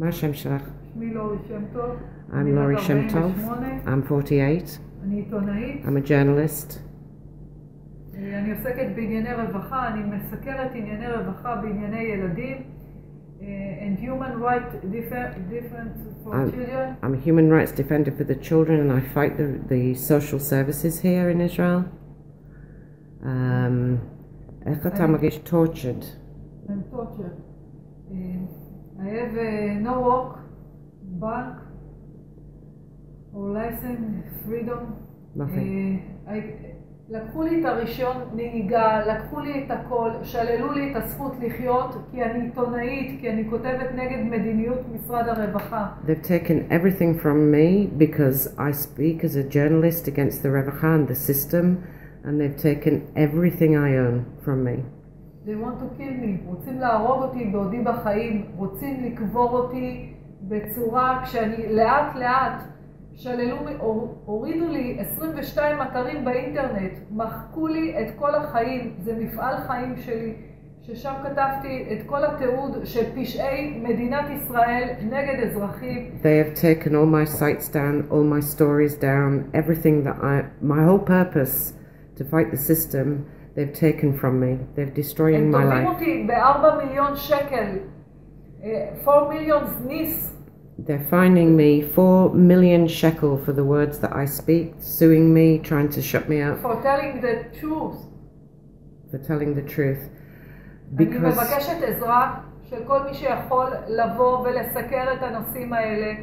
מה השם שלך? שמי לורי שם טוב. I'm Lory Shem Tov. I'm 48. אני עיתונאית. I'm a journalist. אני עוסקת בענייני רווחה, אני מסקרת ענייני רווחה בענייני ילדים. and human rights for I'm, children. I'm a human rights defender for the children, and I fight the, the social services here in Israel. Um, איך אתה tortured? I'm tortured. Uh, I have uh, no work, bank, or license, freedom. nothing. Uh, I, לקחו לי את הרישיון נהיגה, לקחו לי את הכל, שללו לי את הזכות לחיות כי אני עיתונאית, כי אני כותבת נגד מדיניות משרד הרווחה. They've taken everything from me because I speak as a journalist against the Revacha and the system, and they've taken everything I own from me. They want to kill me, רוצים להרוג אותי בעודי בחיים, רוצים לקבור אותי בצורה כשאני לאט לאט. שללו, הורידו לי 22 אתרים באינטרנט, מחקו לי את כל החיים, זה מפעל חיים שלי, ששם כתבתי את כל התיעוד של פשעי מדינת ישראל נגד אזרחים. They have taken all my sites down, all my stories down, everything that I, my whole purpose to fight the system, they've taken from me. They're destroying הם my תובעים life. אותי ב-4 מיליון שקל, אה, 4 מיליון ניס. They're finding me four million shekel for the words that I speak, suing me, trying to shut me out for telling the truth. for telling the truth. אני Because מבקשת עזרה של כל מי שיכול לבוא ולסקר את הנושאים האלה.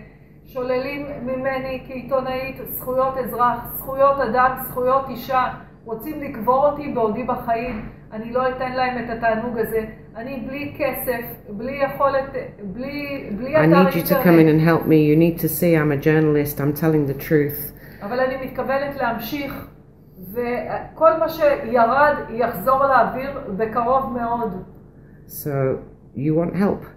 שוללים ממני כעיתונאית זכויות אזרח, זכויות אדם, זכויות אישה. רוצים לקבור אותי בעודי בחיים. אני לא אתן להם את התענוג הזה. אני בלי כסף, בלי יכולת, בלי, בלי I אתר need you to come in אינטרנט. and help me. You need to see I'm a journalist, I'm telling the truth. אבל אני מתכוונת להמשיך, וכל מה שירד יחזור לאוויר בקרוב מאוד. So, you want help?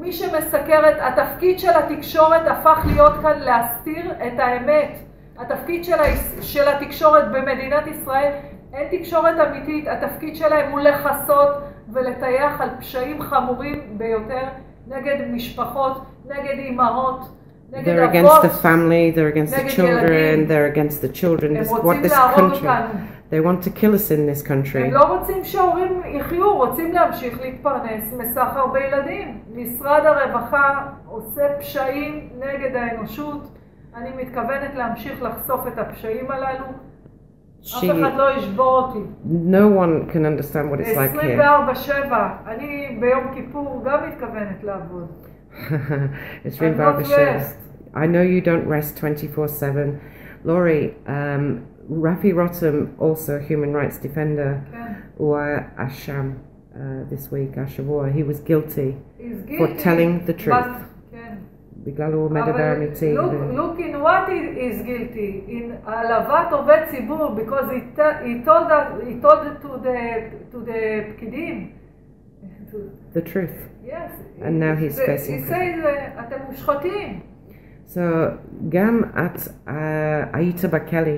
מי שמסקרת, התפקיד של התקשורת הפך להיות כאן להסתיר את האמת. התפקיד של. של התקשורת במדינת ישראל, אין תקשורת אמיתית, התפקיד שלהם הוא לכסות ולטייח על פשעים חמורים ביותר נגד משפחות, נגד אימהות, They're against the family, they're against the children, they're against the children. is what this country. They want to kill us in this country. הם לא רוצים שהורים יחיו, רוצים להמשיך להתפרנס מסחר בילדים. משרד הרווחה עושה פשעים נגד האנושות. אני מתכוונת להמשיך לחשוף את הפשעים הללו. She, no one can understand what it's like here. 24-7, אני ביום כיפור גם מתכוונת לעבוד. it's been 24-7. I know you don't rest 24-7. Lory, um, Rafi Rotem, also a human rights defender, כן. who Asham uh, this week, Ashavua, he was guilty He's for guilty, telling the truth. but- כן. בגלל הוא מדבר אבל אמיתי. look, ו- look in what he is guilty, in העלבת עובד ציבור, because he, te- he told that, he told it to the, to the פקידים. To- the truth. Yes. And now he's זה- facing he says, uh, אתם מושחתים. So, גם את uh, היית בכלא.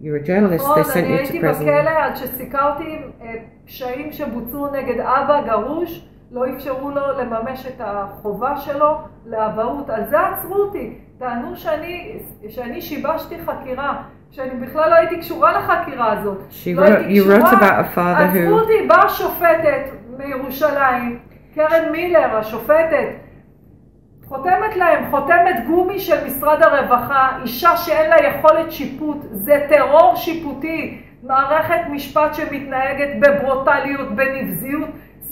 You're a journalist, נכון, they sent אני you הייתי to prison. בכלא עד שסיקרתי אה, פשעים שבוצעו נגד אבא גרוש, לא אפשרו לו לממש את החובה שלו לאבהות. על זה עצרו אותי. טענו שאני, שאני שיבשתי חקירה, שאני בכלל לא הייתי קשורה לחקירה הזאת. לא wrote, הייתי you wrote קשורה. about a father עצרו who אותי, באה שופטת מירושלים, קרן מילר, השופטת, חותמת להם חותמת גומי של משרד הרווחה, אישה שאין לה יכולת שיפוט, זה טרור שיפוטי, מערכת משפט שמתנהגת בברוטליות, בנבזיות,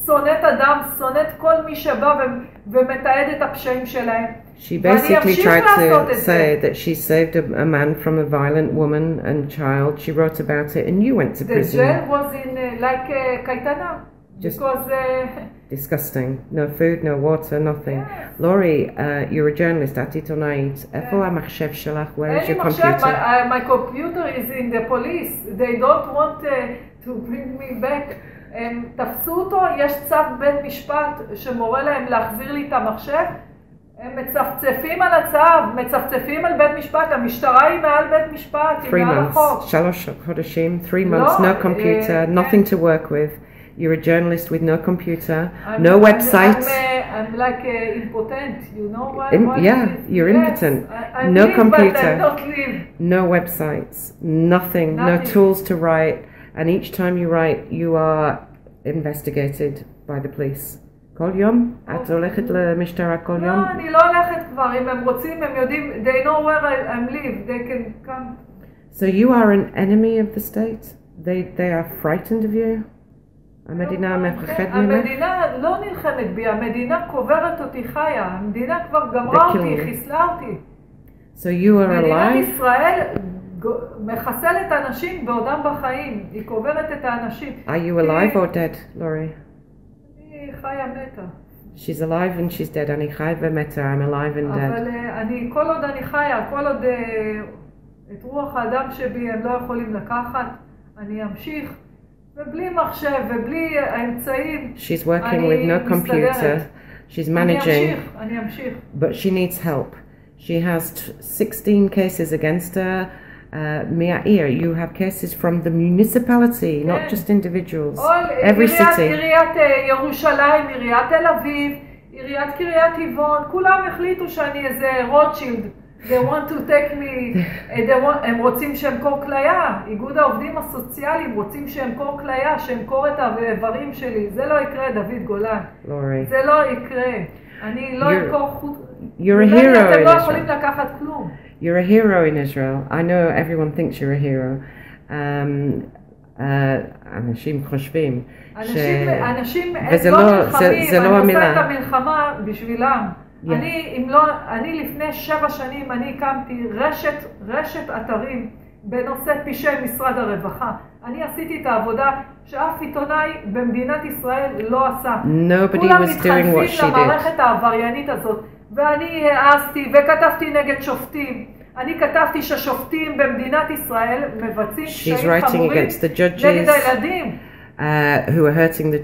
שונאת אדם, שונאת כל מי שבא ו- ומתעד את הפשעים שלהם. She basically tried to say that she saved a, a man from a violent woman and child. She wrote about it, and you went to The prison. jail was in uh, like uh, קייטנה. Just because uh, disgusting. No food, no water, nothing. Yes. Lory, uh, you're a journalist at Itonait. Uh, yeah. Where is your computer? My, uh, my computer is in the police. They don't want uh, to bring me back. הם תפסו אותו, יש צו בית משפט שמורה להם להחזיר לי את המחשב, הם מצפצפים על הצו, מצפצפים על בית משפט, המשטרה היא מעל בית משפט, היא מעל החוק. שלוש חודשים, 3 months, no computer, nothing to work with. You're a journalist with no computer, I'm- no I'm- website. I'm, uh, I'm like uh, impotent, you know why? Im- why yeah, is it? you're Yes, impotent. I, I No live, computer. But I don't live. no websites, nothing, no Nothing. tools to write, and each time you write, you are investigated by the police. כל יום? את הולכת למשטרה כל יום? לא, אני לא הולכת כבר, אם הם רוצים, הם יודעים, they know where I, I'm live, they can come. So you are an enemy of the state? They, they are frightened of you? המדינה מפחד ממך? המדינה לא נלחמת בי, המדינה קוברת אותי חיה, המדינה כבר גמרה They kill אותי, you. חיסלה אותי. So you are מדינת alive? ישראל ג- מחסלת אנשים בעודם בחיים, היא קוברת את האנשים. Are you alive or dead, Laurie? אני חיה מתה. She's alive and she's dead. אני חי ומתה. I'm alive and dead. אבל אה, אני, כל עוד אני חיה, כל עוד אה, את רוח האדם שבי הם לא יכולים לקחת, אני אמשיך, ובלי מחשב ובלי האמצעים, She's working אני with no computer. מסתדרת. She's אני managing, אמשיך, אני אמשיך. but she needs help. She has t- 16 cases against her. Uh, Mia'ir, you have cases from the municipality, not Yeah. just individuals. all, Every עיריית, city. עיריית אה, ירושלים, עיריית תל אביב, עיריית קריית טבעון, כולם החליטו שאני איזה רוטשילד. They want to take me, they want, הם רוצים שהם קור כליה, איגוד העובדים הסוציאליים רוצים שהם קור כליה, שהם קור את האיברים שלי. זה לא יקרה, דוד גולן. Lory. זה לא יקרה. אני לא אמכור חוץ... You're a hero in Israel. You're a hero in Israel. I know everyone thinks you're a hero. Um, uh, אנשים חושבים ש... אנשים, אנשים, הם לא נלחמים, אני עושה את המלחמה בשבילם. Yeah. אני, אם לא, אני לפני שבע שנים, אני הקמתי רשת, רשת אתרים בנושא פשעי משרד הרווחה. אני עשיתי את העבודה שאף עיתונאי במדינת ישראל לא עשה. Nobody כולם was doing what מתחנפים she did. למערכת העבריינית הזאת, ואני העזתי וכתבתי נגד שופטים. אני כתבתי ששופטים במדינת ישראל מבצעים פשעים חמורים. נגד הילדים. uh, who are hurting the